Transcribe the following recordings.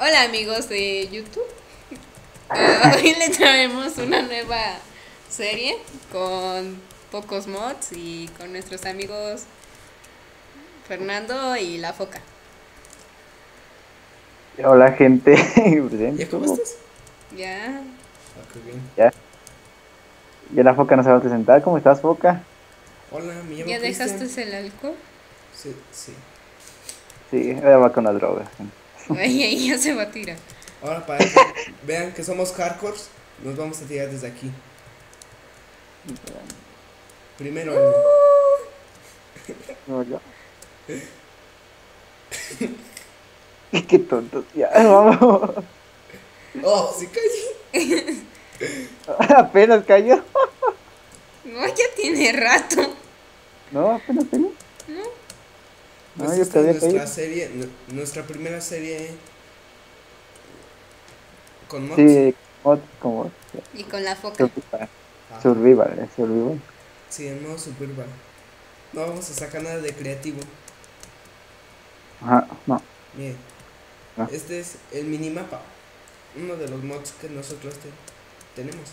Hola amigos de YouTube. Uh, hoy les traemos una nueva serie con pocos mods y con nuestros amigos Fernando y La Foca. Hola gente. ¿Ya cómo estás? Ya. Ah. Ya. Ya la foca no se va a presentar. ¿Cómo estás, foca? Hola, llamo ¿Ya dejaste el alcohol? Sí, sí. Sí, ahora va con las drogas. Ay, ahí ya se va a tirar. Ahora para que vean que somos hardcores, nos vamos a tirar desde aquí. Primero el- No, yo. Qué tontos. Ya, vamos. Oh, sí caí. apenas cayó. No, ya tiene rato. No, apenas cayó. ¿No? No, Pues yo esta es todavía nuestra serie, nu- nuestra primera serie con mods. Sí, como Y con La Foca. survival. Ah, Survival, eh, survival. sí, en modo survival. No vamos a sacar nada de creativo. Ajá, no. Miren, Ah. este es el minimapa. Uno de los mods que nosotros te- tenemos.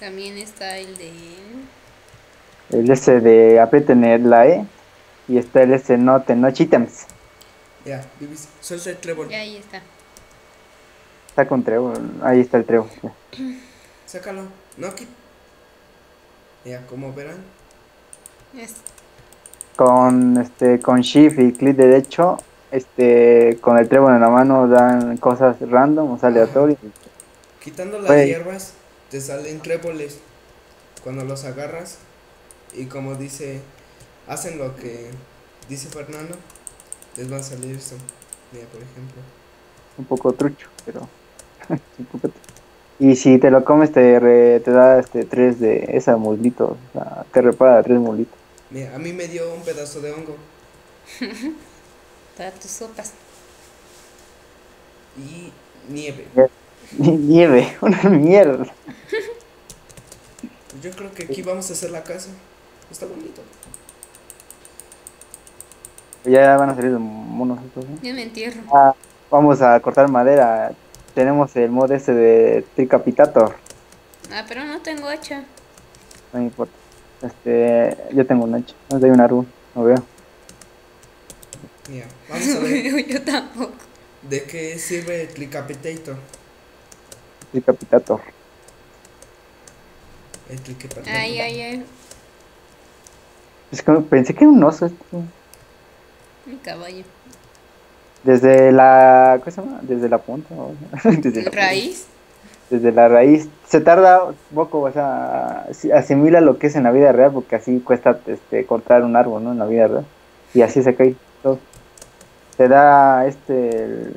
También está el de... El S de aprieten la E. Y está el S note, no items. Ya, Vivis, suelta el trébol. Ya ahí está. Está con trébol. Ahí está el trébol. Sácalo. No, aquí. Ya, como verán. Con este con shift y clic derecho, este con el trébol en la mano dan cosas random, o sea, aleatorias. Quitando las hierbas, te salen tréboles. Cuando los agarras, y como dice, hacen lo que dice Fernando, les va a salir esto. Mira, por ejemplo. un poco trucho, pero un poco trucho. y si te lo comes te, re- te da este tres de esa mulito, o sea, te repara tres mulitos. Mira, a mí me dio un pedazo de hongo. Para tus sopas. Y nieve. Nieve, una mierda. Yo creo que aquí vamos a hacer la casa. Está bonito. Ya van a salir los monos estos. Yo me entierro. Ah, vamos a cortar madera. Tenemos el mod ese de Tricapitator, Ah, pero no tengo hacha. no me importa. Este, yo tengo un hacha, no hay un árbol, no veo. Mira, vamos a ver Yo tampoco. de qué sirve el Clicapitator. Tricapitator. El Clicapitator. Ay, ay, ay. Es que pensé que era un oso esto. Mi caballo. Desde la, ¿cómo se llama? Desde la punta. Desde la, Raíz. desde la raíz. Se tarda un poco, o sea, asi- asimila lo que es en la vida real, porque así cuesta este, cortar un árbol, ¿no? En la vida real. Y así se cae todo. Te da este, el-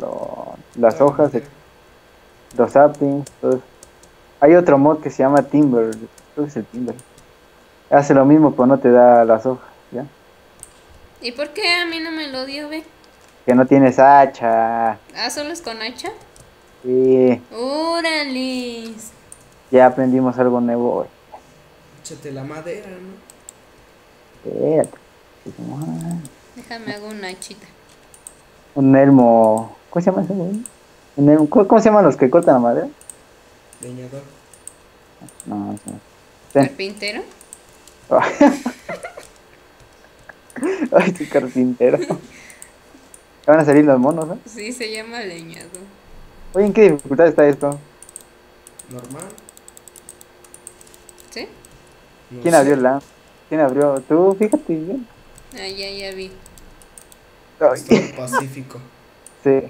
lo- las hojas, los saplings, todo. Hay otro mod que se llama Timber, creo que es el Timber. Hace lo mismo, pero no te da las hojas, ¿ya? ¿Y por qué a mí no me lo dio, ve? Que no tienes hacha. Ah, solo es con hacha. Y ¡Órale! ya aprendimos algo nuevo hoy. Échate la madera, ¿no? Espérate. Déjame hago una hachita. Un elmo. ¿Cómo se llama ese güey? Un elmo- ¿Cómo, cómo se llaman los que cortan la madera? Leñador. No, no sé. Sí. ¿Carpintero? Ay, tu carpintero. Van a salir los monos, ¿no? Sí, se llama leñador. Oye, ¿en qué dificultad está esto? Normal. ¿Sí? No ¿Quién sé. abrió la? ¿Quién abrió? Tú, fíjate bien. Ah, ya, ya vi. Ay, Pacífico. sí.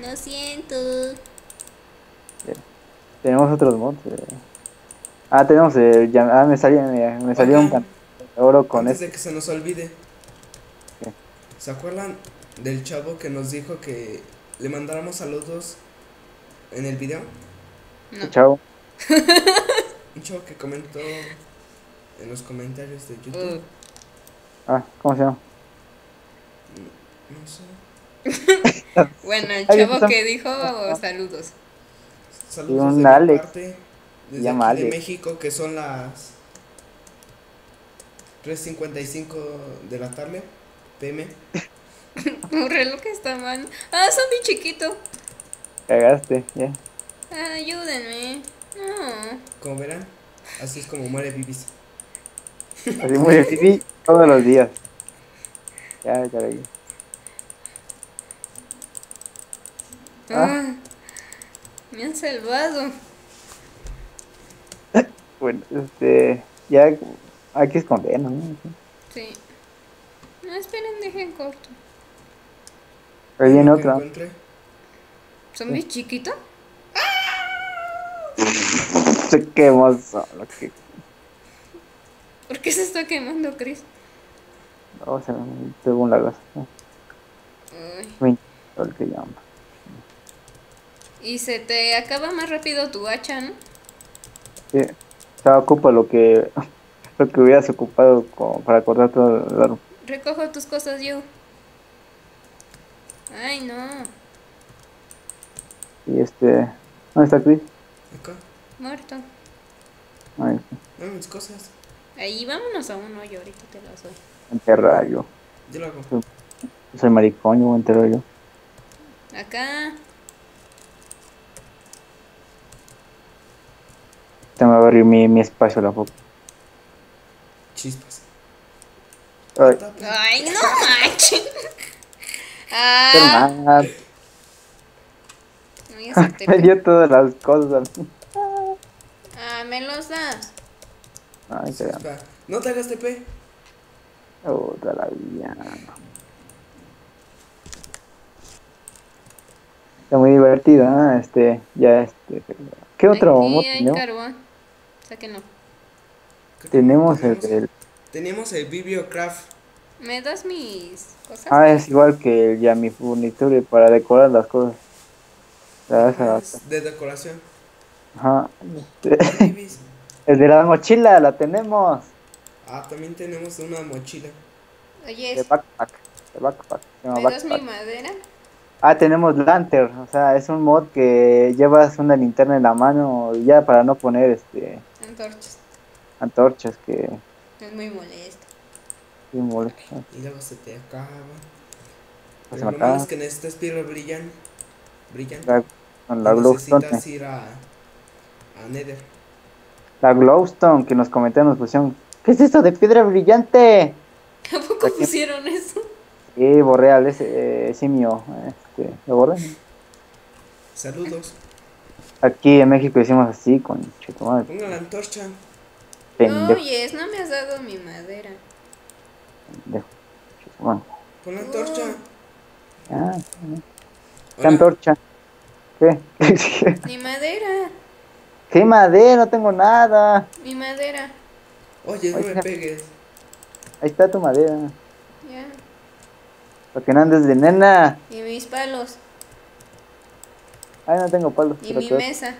Lo siento. Tenemos otros mods. eh. Ah, tenemos el. llam- Ah, me salía, me, me salió un can oro con Antes este. de que se nos olvide. ¿Qué? ¿Se acuerdan del chavo que nos dijo que le mandáramos saludos en el video? No. Chao. Un chavo que comentó en los comentarios de YouTube. Uh, Ah, ¿cómo se llama? No sé. bueno, el chavo que dijo saludos. Saludos un de mi Alex. parte. Desde llama aquí de Alex. México, que son las 3.55 de la tarde. PM. Un reloj está mal. Ah, son bien chiquito. Cagaste, ya. Ayúdenme. No. Como verán, así es como muere Bibis. Así muy difícil todos los días. Ya, caray. Ah. Ah, me han salvado. Bueno, este, ya hay que escondernos, ¿no? Sí. No, esperen, dejen corto. Ahí viene otra. encuentre, ¿Son bien chiquitos? Se quemó solo, que ¿Por qué se está quemando, Chris? o sea, según la cosa. Ay. Veinte, el que llama. Y se te acaba más rápido tu hacha, ¿no? Sí, estaba ocupa lo que lo que hubieras ocupado como para cortar todo el árbol. Recojo tus cosas yo. Ay, no. Y este, ¿dónde está Chris? Acá, Muerto. Ahí está, mis cosas. Ahí, vámonos a un hoyo, ahorita te las doy. enterrar yo. Yo lo hago. Soy maricón, yo voy a enterrar yo. Acá. Te me va a abrir mi, mi espacio a la boca. Chispas. Ay, Ay, no manches. Ah, me dio todas las cosas. Ah, me los das. Ay, Chispa. No te hagas TP. Otra la vida. Está muy divertido, ¿no? Este, ya este. ¿Qué otro mod Aquí hay tenemos? carbón. Sáquenlo. Tenemos el, Tenemos- el- Tenemos el Bibliocraft. ¿Me das mis cosas? Ah, es igual que el Yami Furniture para decorar las cosas. La de decoración. Ajá. El de la mochila, la tenemos. Ah, también tenemos una mochila. Oye, De backpack. De backpack. se llama ¿me das mi madera? Ah, tenemos Lantern. O sea, es un mod que llevas una linterna en la mano ya para no poner este Antorchas. antorchas que Es muy molesto. sí molestan. Y luego se te acaba. Pues Pero se lo me malo acaba. es que necesitas piedra brillante. Brillante. La, la necesitas ir a, a Nether. La glowstone que nos comentaron, nos pusieron. ¿Qué es esto de piedra brillante? ¿A poco Aquí. pusieron eso? Sí, Borreal, es eh, simio. Este, ¿Lo borré? Saludos. Aquí en México decimos así, con chito madre. Ponga la antorcha. Pendejo, Oye, no me has dado mi madera. pendejo. Pon la antorcha. Ah, ¿Qué Hola. antorcha? ¿Qué? Mi madera. ¿Qué madera? No tengo nada. Mi madera. Oye, no me pegues. Ahí está tu madera. Ya. Para que no andes de nena. Y mis palos. Ay, no tengo palos. Y mi mesa.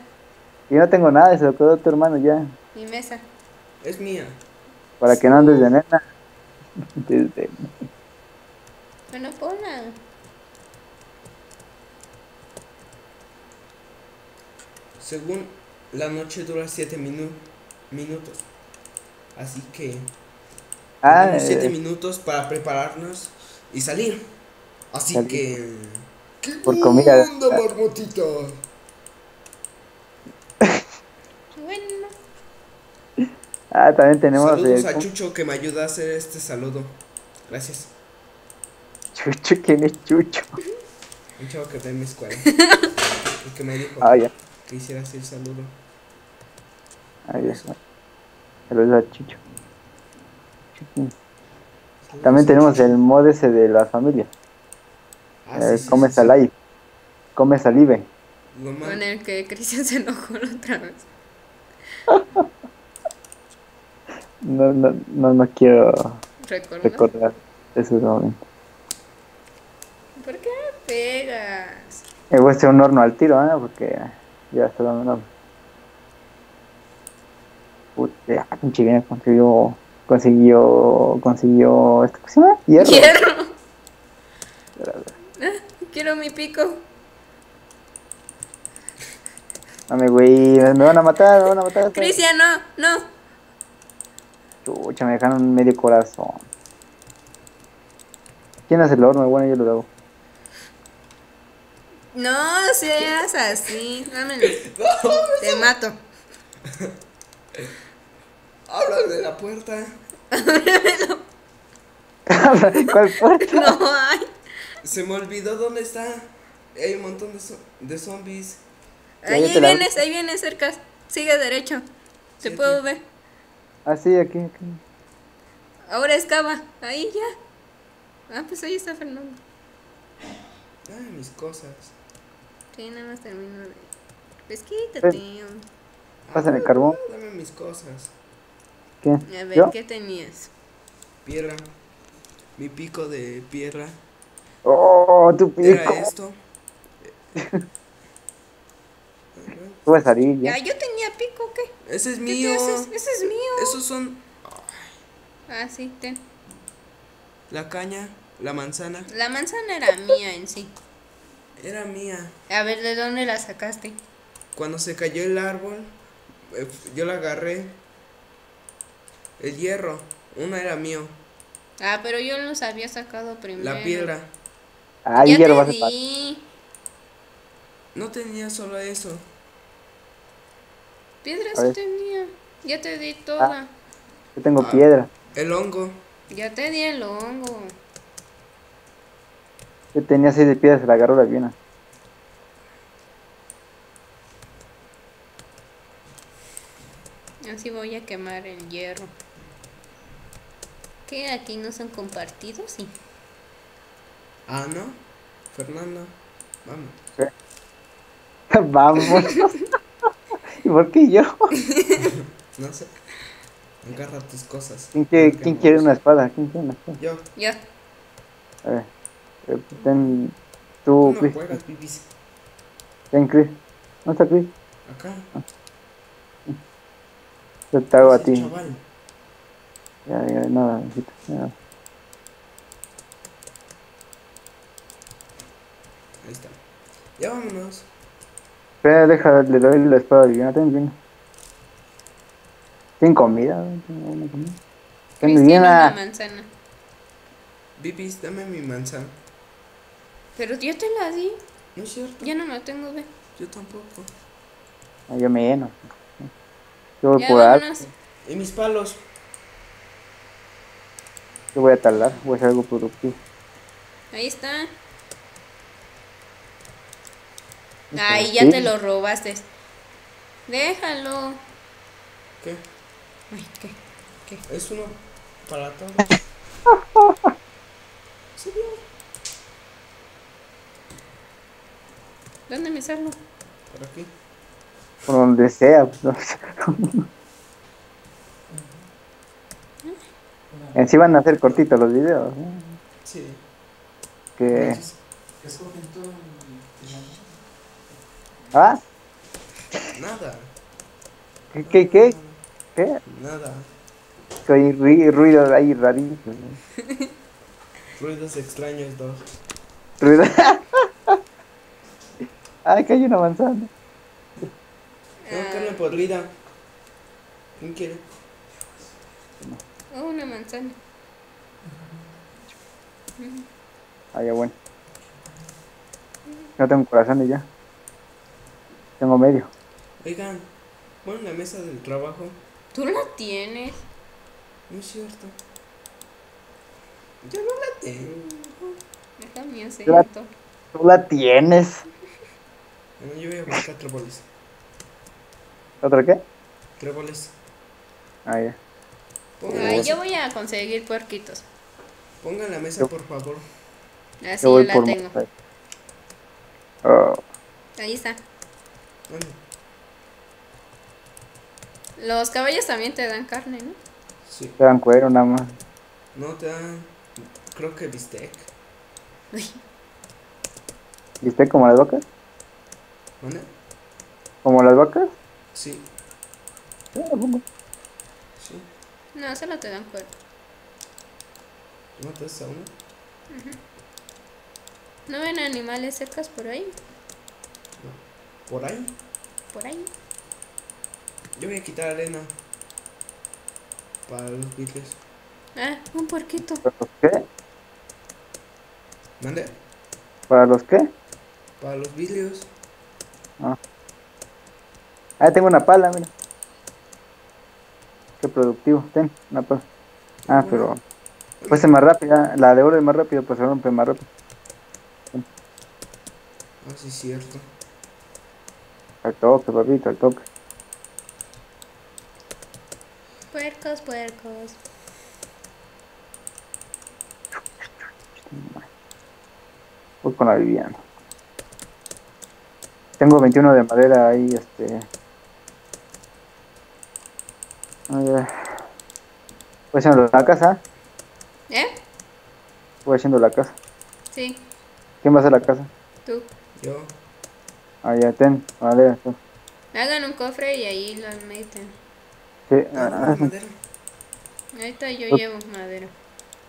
Y no tengo nada, se lo quedó tu hermano ya. Mi mesa. Es mía. Para que no andes de nena. Desde- Bueno, ponla. Según la noche dura 7 minutos. Así que Ah, tenemos 7 eh, minutos para prepararnos y salir. Así Salir. que. ¡Qué Por comida. onda, marmotita! Bueno. ah, también tenemos Saludos el a Chucho que me ayuda a hacer este saludo. Gracias. Chucho, ¿quién es Chucho? Un chavo que ve en mi escuela. El que me dijo Ah, ya. que hiciera así el saludo. Ah, ya. Saludos a Chucho. Chucho. También tenemos el mod ese de la familia. Ah, Eh, sí, sí, come sí, sí. Salai. Come Salive. Con el que Cristian se enojó la otra vez. No, no, no, no quiero ¿Recuerdas? recordar esos momentos. ¿Por qué me pegas? Eh, voy a hacer un horno al tiro, ¿eh? Porque ya está dando. Puta, ah, pinche bien consiguió, consiguió, consiguió, ¿esto qué se llama? Hierro. Hierro. Quiero mi pico. Dame, güey, me van a matar, me van a matar. Cristian, no, no. Chucha, me dejaron medio corazón. ¿Quién hace el horno? Bueno, yo lo hago. No seas así. Dámelo. Te mato. Ábrale la puerta. ¿Cuál puerta? No hay. Se me olvidó dónde está. Hay un montón de, zo- de zombies. Ahí, ahí vienes, ahí vienes cerca. Sigue derecho. Te Sí, puedo aquí. ver. Ah, sí, aquí, aquí. Ahora excava. Ahí ya. Ah, pues ahí está Fernando. Ay, mis cosas. Sí, nada más termino de. Pues quítate. Pásame Ah, carbón. Dame mis cosas. ¿Qué? A ver, ¿Yo? ¿qué tenías? Piedra. Mi pico de piedra. Oh, tu Era pico. esto. Tú vas a salir ya. Ah, yo tenía pico, ¿qué? Ese es ¿Qué mío. te haces? Ese es mío. Esos son Ah, sí, ten. la caña, la manzana. La manzana era mía en sí. Era mía. A ver, ¿de dónde la sacaste? Cuando se cayó el árbol, eh, yo la agarré. El hierro, uno era mío. Ah, pero yo los había sacado primero. La piedra, Ah, ya ya lo te a di. no tenía solo eso. Piedra A sí tenía. Ya te di toda. Yo tengo Ah. piedra. El hongo, Ya te di el hongo. Yo tenía seis de piedra, se la agarró la viena. Así voy a quemar el hierro. ¿Qué? ¿Aquí no son compartidos? Sí. Ah, ¿no? Fernando, vamos. Vamos. ¿Y por qué yo? No sé. Agarra tus cosas. ¿Quién quiere, quién quiere una espada? ¿Quién quiere una espada? Yo. Ya. A ver. eh, Ten, Tú no Chris. juegas, pipis. Ten, Chris. ¿Dónde está Chris? Acá. Yo te hago a ti. chaval. Ya, ya, nada, hijito, Ahí está. Ya vámonos. Espera, deja, le doy la espada a Viviana. Ten, Viviana. ¿Tienen comida? ¿Tienen alguna comida? Ten, Cristian, una manzana. Pipis, dame mi manzana. Pero yo te la di. No es cierto. Ya no la tengo, ve. Yo tampoco. Ah, yo me lleno. Yo voy por algo. Y mis palos. Yo voy a talar. Voy a hacer algo productivo. Ahí está. Ay, ya Sí. te lo robaste. Déjalo. ¿Qué? Ay, ¿qué? ¿Qué? Es uno para todos. ¿Sí, bien? ¿Dónde me salgo? Por aquí. Por donde sea. pues, en sí van a ser cortitos los videos. ¿no? Sí. Que... ¿Ah? Nada. ¿Qué? ¿Qué? ¿Qué? ¿Qué? Nada. Hay ru- ruido ahí rarísimo. Ruidos extraños dos. Ruido. Ay, que hay una manzana. Tengo carne podrida. ¿Quién quiere? Oh, una manzana. Ah, ya bueno. No tengo corazón y ya. Tengo medio. Oigan, ponen la mesa del trabajo. Tú la tienes. No es cierto. Yo no la tengo. Hacer La- esto. Tú la tienes. Bueno, yo voy a buscar tréboles. ¿Otra qué? Tréboles. Ah, ya. Ay, yo voy a conseguir puerquitos. pongan la mesa, Yo- por favor. Así Yo voy la tengo. Oh, Ahí está. Los Los caballos también te dan carne, ¿no? sí. te dan cuero nada más. No te dan. Creo que bistec. Uy, ¿Viste como las vacas? ¿Vale? ¿Como las vacas? Sí, Sí, no, solo te dan cuero. ¿Tú mataste a uno? ¿No ven animales cercas por ahí? Por ahí. Por ahí. Yo voy a quitar arena. Para los beetles. Ah, un puerquito. ¿Pero ¿Qué? ¿Mande? ¿Para los qué? Para los vidrios. Ah, tengo una pala, mira. Qué productivo. Ten, una pala. Ah, pero. Pues es más rápida. La de oro es más rápida, pues se rompe más rápido. Ah, sí, cierto. Al toque, papito, al toque. Puercos, puercos. Voy con la Viviana. Tengo 21 de madera ahí, este. A ver. Voy haciendo la casa. ¿Eh? Voy haciendo la casa. Sí, ¿Quién va a hacer la casa? tú. Yo. Ah, ya, ten, madera. ten. Hagan un cofre y ahí lo meten. Sí, Ah, ah, madera. Ahorita yo Ok. llevo madera.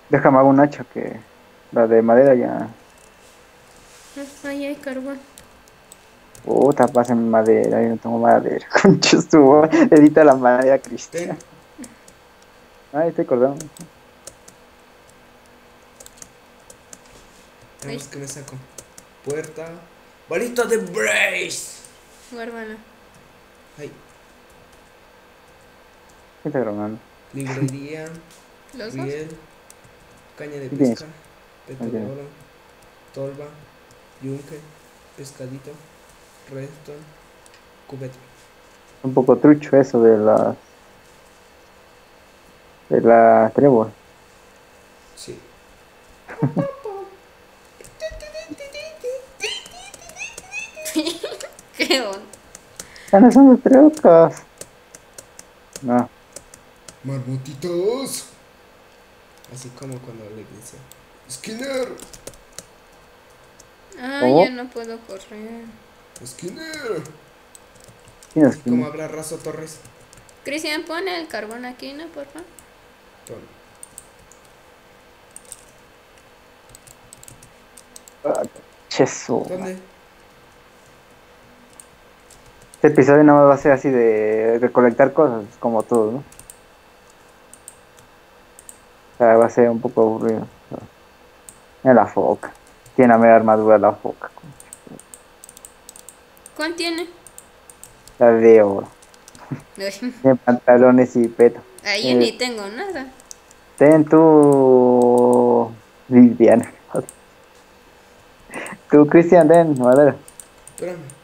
déjame hago un hacha que la de madera ya. Ah, Ahí hay carbón. Puta, pasen madera, yo no tengo madera. Concha estuvo. Edita la madera, Cristian. Ten. Ay, estoy acordando. Tenemos que me saco. Puerta. Balito de Brace. Guárdala. Ay. ¿Qué está grabando? Librería. ¿Los? Riel. Caña de pesca. Ya. oro. Tolva. Yunque. Pescadito. Redstone. Cubeta. Un poco trucho eso de las. de la trébol. Sí. Son los trucos. No, Marmotitos. Así como cuando le dice. Skinner. Ah, ¿Cómo? ya no puedo correr. Skinner. que. como habla Razo Torres. Cristian, pone el carbón aquí, ¿no? Por favor. Toma. Ah, cheso. ¿Dónde? Este episodio nada más va a ser así de recolectar cosas, como todo, ¿no? O sea, va a ser un poco aburrido. Mira la foca. Tiene la media armadura la foca. ¿Cuál tiene? La de oro. Tiene pantalones y peto. Ahí Eh. ni tengo nada. Ten tu Viviana. Tú, Cristian, ten, madera. Espérame.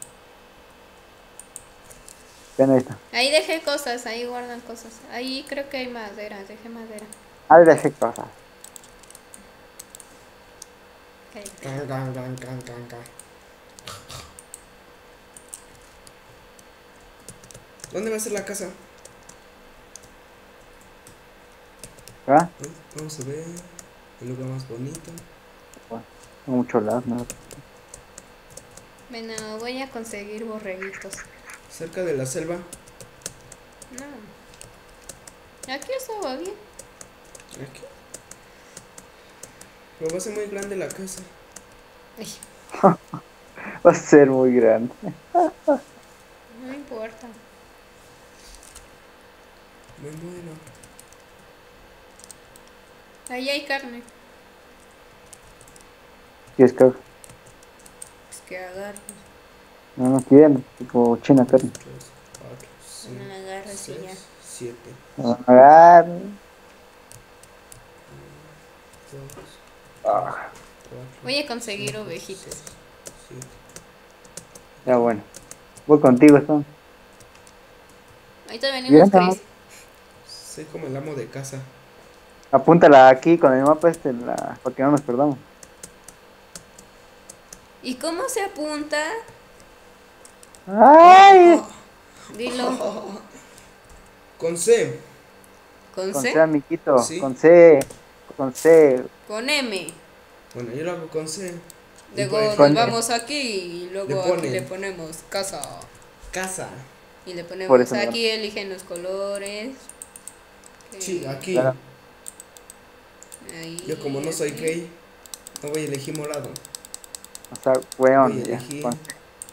Ten esta. Ahí dejé cosas, ahí guardan cosas. Ahí creo que hay madera, dejé madera. Ay, dejé cosas. Ok. Gan, gan, gan, gan, gan, gan. ¿Dónde va a ser la casa? ¿Ah? Vamos a ver. El lugar más bonito. Mucho lado, ¿no? Bueno, voy a conseguir borreguitos. Cerca de la selva. No. Aquí estaba bien. Aquí. Pero va a ser muy grande la casa. Ay, Va a ser muy grande. no importa. Me muero. Ahí hay carne. ¿Quieres que Es que agarro. No no quieren? Tipo china carne. 3, 4, No 5, la agarras y ya. 6, 7, Agar. 2, Ah, 4. Voy a conseguir ovejitas. 7. ya bueno. Voy contigo, Stone. Ahorita venimos, Chris. Soy como el amo de casa. Apúntala aquí con el mapa este la... para que no nos perdamos. ¿Y cómo se apunta? ¡Ay! Dilo. Con C. ¿Con Con C? C, amiguito. Sí. Con C. Con C. Con M. Bueno, yo lo hago con C. Luego nos vamos aquí y luego Le aquí le ponemos casa. Casa. Y le ponemos eso aquí, eligen los colores. Sí, aquí. Claro. ahí, Yo como no soy aquí. gay, no voy a elegir morado. O sea, weón. Voy a ya. elegir. Con-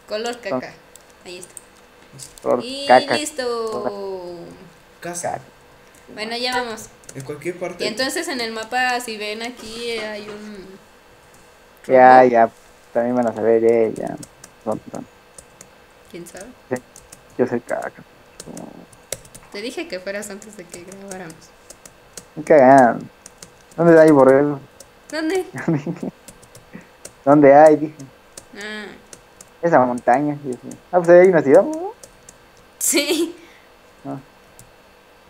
Color caca. Está. por Y caca. listo. Casa. Bueno, ya vamos. En cualquier parte. Y entonces en el mapa, si ven aquí, eh, hay un Ya, ya. También van a saber, eh, ya. Pronto. ¿Quién sabe? Yo soy caca. Te dije que fueras antes de que grabáramos. ¿Dónde hay borrego? ¿Dónde? ¿Dónde hay? Dije. Ah, Esa montaña. Dios mío. Ah, pues ahí hay una ciudad. ¿no? sí.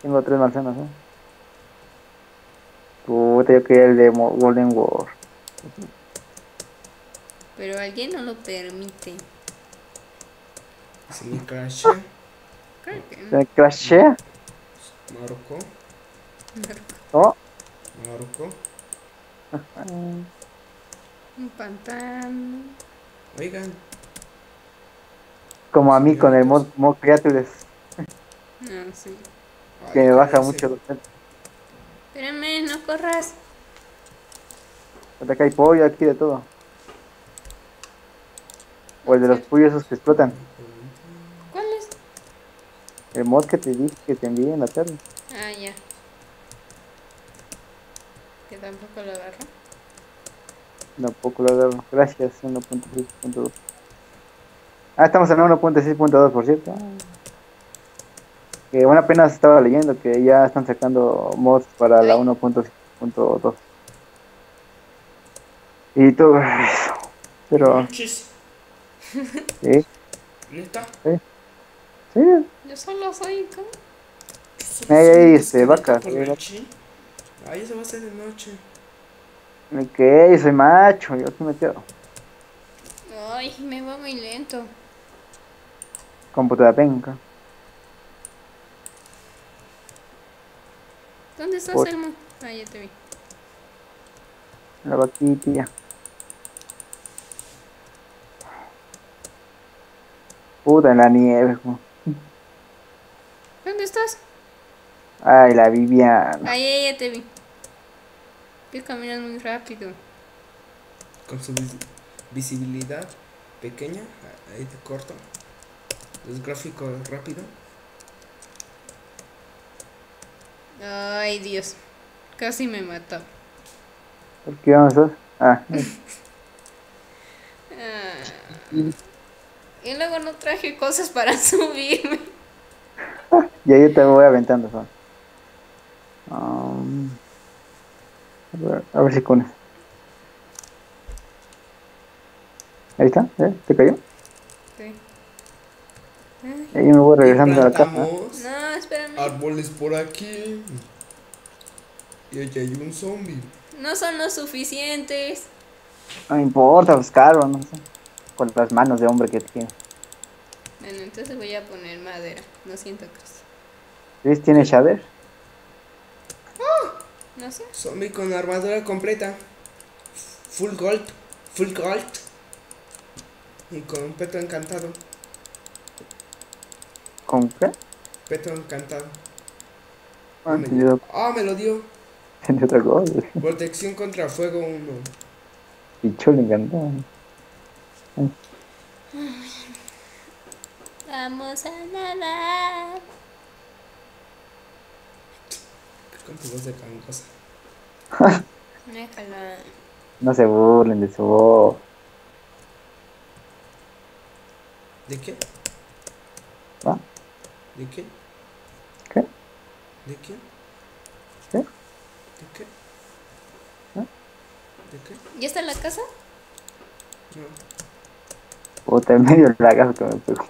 Tengo tres manzanas, ¿no? Puta, yo quería el de Golden War. Pero alguien no lo permite. Se me crashea. Creo que ¿Se no. me crashea? Marco. ¿Cómo? Marco. Un pantano. Oigan. Como a mí con el mod, mod Creatures, No, sí. ay, que me ¿qué baja mucho. los. Espérame, no corras. Acá hay pollo, aquí de todo. O el de los pollos esos que explotan. ¿Cuál es? El mod que te dije que te envié en la tarde. Ah, ya. Que tampoco lo agarro. Tampoco lo agarro. Gracias, 1.6.2. Ah, estamos en 1.6.2, por cierto. Que bueno, apenas estaba leyendo que ya están sacando mods para la Ay. 1.6.2. Y todo eso. Pero, Chis. sí, ¿Neta? sí. Yo solo soy como. Ahí, ahí, Sí, este, por ahí, eso va a ser de noche. Quedé, soy macho, yo aquí me quedo. Ay, me va muy lento. Computadora penca. ¿Dónde estás, Por- Elmo? Ah, ya te vi. La vaquitilla. Puta, en la nieve. ¿Dónde estás? Ay, la Viviana. Ahí, ahí, ya te vi. Que caminas muy rápido. Con su vis- visibilidad pequeña. Ahí te corto. Los gráficos rápido. Ay, Dios. Casi me mató. ¿Por qué vamos a Ah, Ah. Y luego no traje cosas para subirme. ya yo te voy aventando. Juan. Um, a, ver, a ver si con eso. Ahí está, ¿eh? ¿Te cayó? Ahí me voy regresando a la casa. Plantamos No, espérame. árboles por aquí. Y allí hay un zombie. No son los suficientes. No importa, pues caro, no sé. Con las manos de hombre que tiene. Bueno, entonces voy a poner madera. No siento casi. ¿Ves? ¿Tiene shader? No sé. Zombie con armadura completa. Full gold. Full gold. Y con un peto encantado. ¿Con qué? Peto encantado. Ah, me, yo ah, me lo dio. tenía otra cosa. Protección contra fuego 1. Picho le encantó. Vamos a nadar. Con tu voz de cangosa. Déjala. No se burlen de su voz. ¿De qué? ¿De qué? ¿Qué? ¿De qué? ¿Qué? ¿De qué? ¿Ah? ¿De qué? ¿Ya está en la casa? No. Puta, en medio de la casa que me pegó.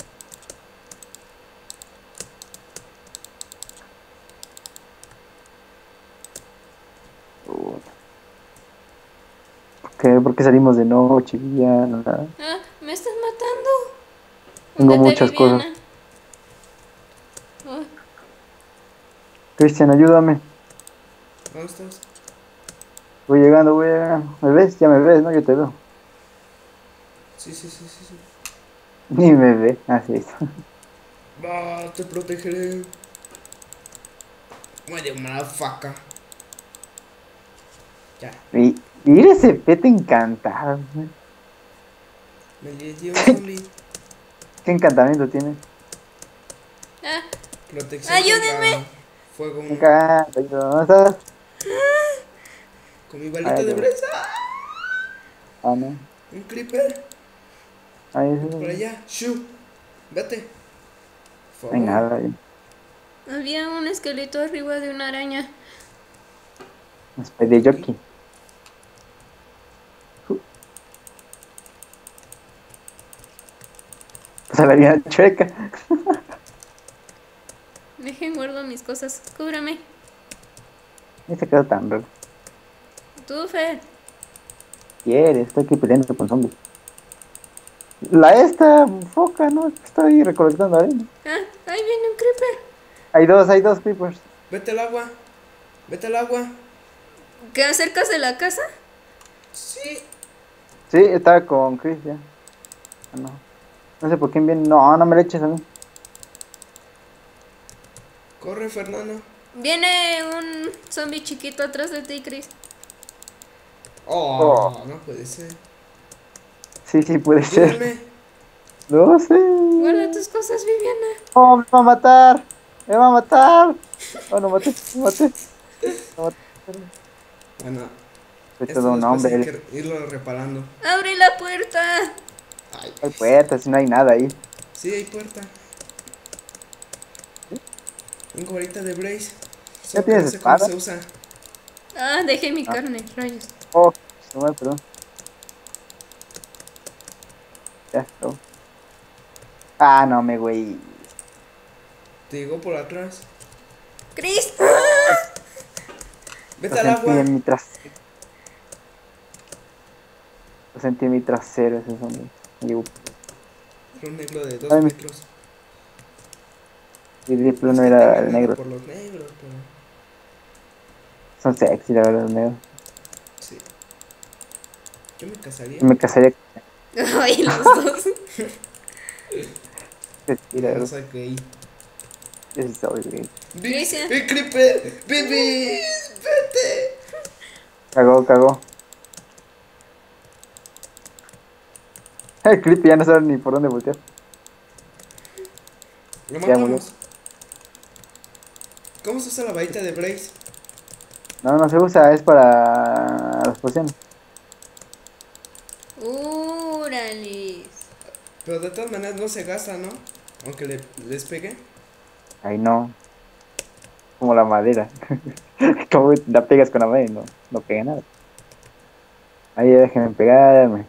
Puta. ¿Por qué? ¿Por qué salimos de noche, Viviana? Ah, me estás matando. Tengo muchas Viviana. Oh, Cristian, ayúdame. ¿Dónde estás? Voy llegando, voy llegando. ¿Me ves? Ya me ves, ¿no? Yo te veo. Sí, sí, sí, sí, sí. Ni me ve. Así es. Va, te protegeré. Muere faca. Ya, Y mira ese pete encantado. me le dio un zombie. ¿Qué encantamiento tiene? Ah, Protección Ayúdenme. contra 1. encanta. ¿Dónde estás? Con mi balita Ay, de no. breza. Ah, no. Un creeper. Ahí es. Por allá. Shu. Vete. Por favor. nada ahí. Había un esqueleto arriba de una araña. Spidey Jockey. Pues a la vida chueca. Dejen guardo mis cosas. Cúbrame. Se quedó tan raro. Tú, Fer. Quieres, estoy aquí peleando con zombies. La esta foca, ¿no? Estoy recolectando arena. Ah, ahí viene un creeper. Hay dos, hay dos creepers. Vete al agua. Vete al agua. ¿Qué cerca de la casa? Sí. Sí, estaba con Chris ya. Ah, no. No sé por quién viene. No, no me le eches a mí. Corre, Fernando. Viene un zombie chiquito atrás de ti, Chris. Oh, Oh. no puede ser. Sí, sí, puede ser. No sé. Guarda tus cosas, Viviana. Oh, me va a matar. Me va a matar. Oh, no maté, no maté. No maté. Bueno, todo un hay hombre. que irlo reparando. ¡Abre la puerta! Ay, Hay puertas, no hay nada ahí. sí, hay puerta. Tengo varita de Brace. ¿Ya tienes no sé cómo espada? se usa. Ah, dejé mi carne, rayos. Oh, no me perdón. Ya, no. Ah, no me güey. Te llegó por atrás. ¡Chris! Vete Lo al sentí agua. en mi trasero. Lo sentí en mi trasero ese zombie. Digo, Un negro de dos Ay, me- metros. No que era el negro. Por los negros, pero. Son sexy, la verdad, los negros. Sí. Yo me casaría. Me casaría con Ay, los dos. Sí, la No soy gay. Yo sí soy gay. ¡El creeper! ¡Baby! ¡Vete! Cagó, cagó. El clip ya no sabe ni por dónde voltear. Lo matamos. ¿Cómo se usa la varita de Brace? No, no se usa, es para las pociones. ¡Úrales! Pero de todas maneras no se gasta, ¿no? Aunque le, les pegue. Ay, no. Como la madera. Como la pegas con la madera y no, no pega nada. Ahí déjenme pegarme.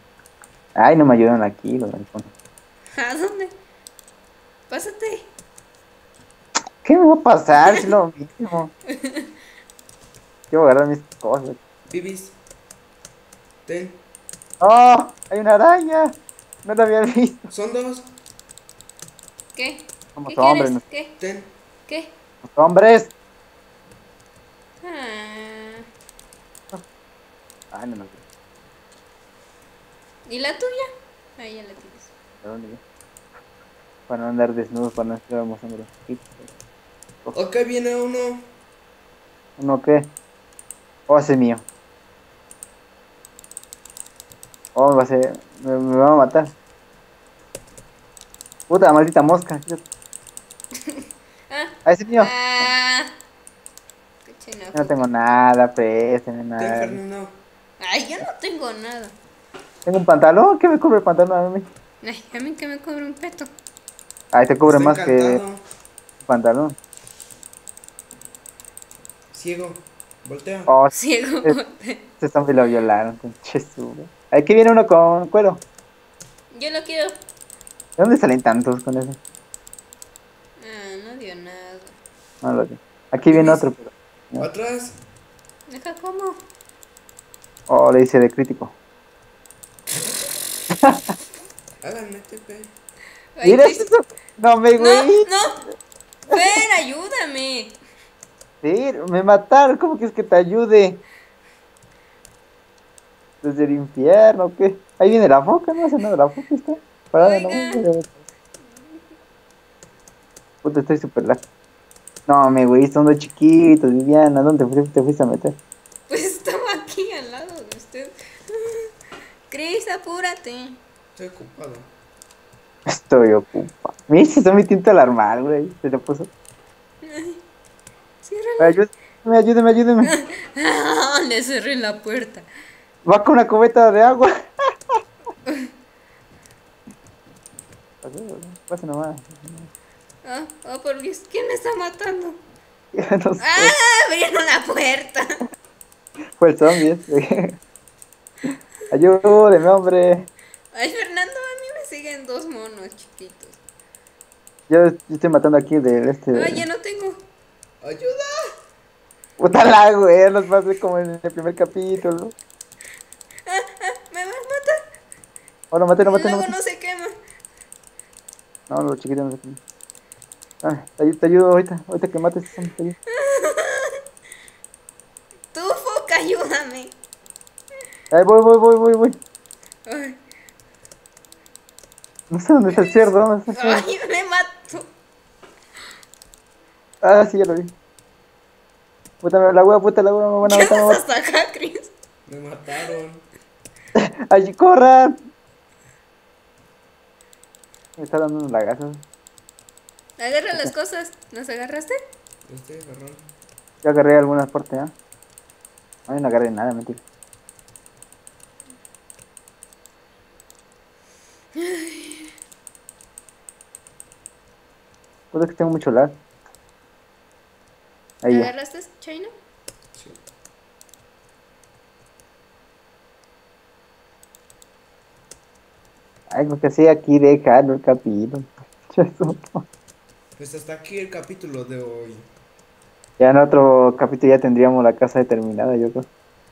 Ay, no me ayudan aquí los maricones. ¿A dónde? Pásate. ¿Qué me va a pasar? Es lo mismo. Quiero agarrar mis cosas. Bibis. Ten. ¡Oh! Hay una araña. No la había visto. Son dos. ¿Qué? Somos ¿Qué hombres, quieres? no ¿Qué? Ten. ¿Qué? somos hombres. Ah. Ay, no, no. ¿Y la tuya? Ahí ya la tienes. ¿De dónde? Para no andar desnudos, para no estar mostrando Ok, viene uno. ¿Uno qué? Oh, ese es mío. Oh, va a ser... Me, me va a matar. Puta, maldita mosca. Ah. Ah, ese es mío. Ah. Yo no tengo nada, Ten, nada. Ay, yo no tengo nada. Tengo un pantalón. ¿Qué me cubre el pantalón a mí? Ay, a mí que me cobre un peto. Ay, te cubre Estoy más que un pantalón. Ciego. Voltea. Oh, Ciego. este zombie lo violaron. Aquí viene uno con cuero. Yo lo quiero. ¿De dónde salen tantos con eso? Ah, no dio nada. No lo sé. Aquí viene otro, pero... no. Atrás. Deja como. Oh, le dice de crítico. Ay, Mira eso. No me No, güey. no. Ven, ayúdame. Sí, me mataron. ¿Cómo quieres que te ayude? Desde el infierno, ¿o ¿qué? Ahí viene la foca, no hace nada, la foca está parada, no. Oiga. Puta, estoy súper lag. No, me güey, son dos chiquitos, Viviana, ¿dónde te fuiste, te fuiste a meter? Pues estaba aquí al lado de usted. Chris, apúrate. Estoy ocupado. Estoy ocupado. Mira, se está mi tinta alarmar, güey. Se le puso. Ciérrala. Ayúdeme, ayúdeme, ayúdeme. Le cerré la puerta. Va con una cubeta de agua. Pasa nomás. Ah, oh, por Dios, ¿quién me está matando? no sé. ¡Ah! ¡Abrieron la puerta! Fue el zombie este. Ayúdeme, hombre. Ay, Fernando, a mí me siguen dos monos chiquitos. Yo, yo estoy matando aquí de este. Ah, ay, no tengo ¡Ayuda! Puta la, güey. Nos pasa como en el primer capítulo. Ah, ah, me van a matar. Oh, no mate, no mate, no mate. no se quema. No, los chiquitos no se. Ah, te, ayu- te ayudo ahorita. Ahorita que mates. te ayudo. Tú, Foca, ayúdame. Ahí voy, voy, voy, voy, voy. Ay, No sé dónde está el cerdo. ¿Dónde está el cerdo? ay, me mato. Ah, sí, ya lo vi. Puta, la hueá, puta, la hueá, me van a ¿Qué matar, haces hasta acá, Chris? Me mataron. matar. ¡Ay, corran! Me está dando un lagazo. Agarra las cosas. ¿Nos agarraste? Lo estoy agarrando. Yo agarré algunas partes, ¿ah? No, yo no agarré nada, mentira. Puede que tengo mucho lag. Ahí ya. ¿Agarraste, China? Sí. Ay, porque sí, aquí dejando el capítulo. Pues hasta aquí el capítulo de hoy. Ya en otro capítulo ya tendríamos la casa determinada, yo creo.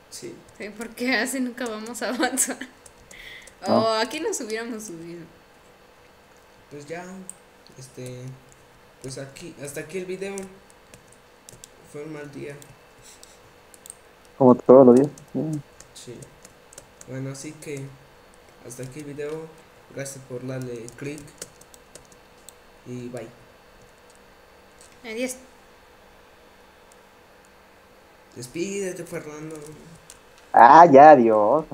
Sí. Sí, porque así nunca vamos a avanzar. No. O aquí nos hubiéramos subido. Pues ya. Este. Pues aquí. Hasta aquí el video. Fue un mal día. Como todos los días. Sí. Bueno, así que. Hasta aquí el video. Gracias por darle click. Y bye. Adiós. Despídete, Fernando. Ah, ya, Dios.